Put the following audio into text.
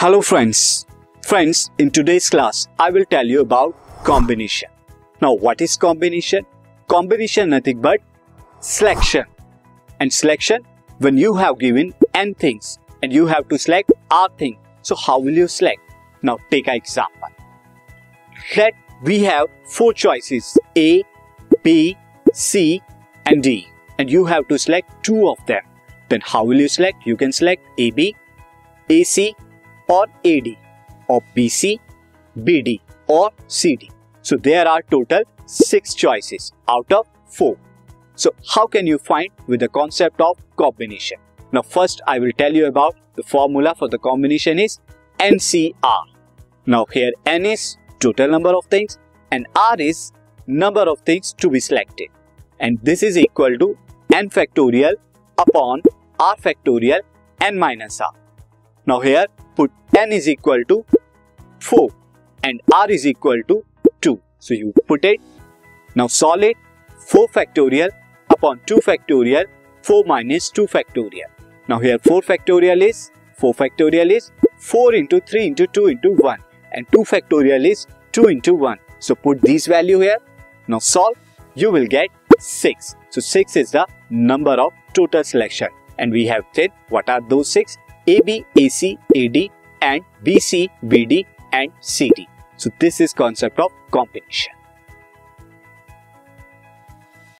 Hello friends. Friends, in today's class, I will tell you about combination. Now, what is combination? Combination nothing but selection. And selection, when you have given n things and you have to select r thing. So how will you select? Now take an example. Let we have four choices A, B, C and D and you have to select two of them. Then how will you select? You can select AB, AC or AD or BC, BD or CD. So there are total six choices out of four. So how can you find with the concept of combination? Now first I will tell you about the formula for the combination is NCR. Now here N is total number of things and R is number of things to be selected. And this is equal to n factorial upon r factorial n minus r. Now here put n is equal to 4 and r is equal to 2. So you put it. Now solve it 4 factorial upon 2 factorial 4 minus 2 factorial. Now here 4 factorial is 4 factorial is 4 into 3 into 2 into 1 and 2 factorial is 2 into 1. So put these value here. Now solve. You will get 6. So 6 is the number of total selection. And we have said what are those 6? AB, AC, AD and BC, BD and CD. So this is concept of combination.